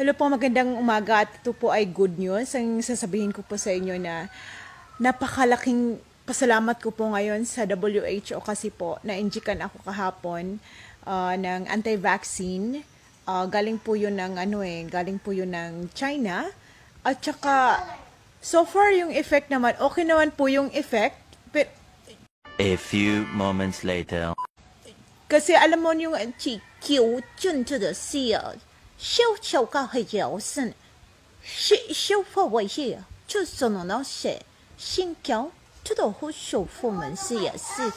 Hello po, magandang umaga at ito po ay good news. Ang sasabihin ko po sa inyo na napakalaking pasalamat ko po ngayon sa WHO kasi po na-injikan ako kahapon uh, ng anti-vaccine. Uh, galing po yun ng ano eh, galing po yun ng China. At saka, so far yung effect naman, okay naman po yung effect. Pero, A few moments later. Kasi alam mo yung ah, chi, qiu, chun to the seal. 小小个很摇身，小小发微信就是弄那些新疆，就到和小伙门们是也是，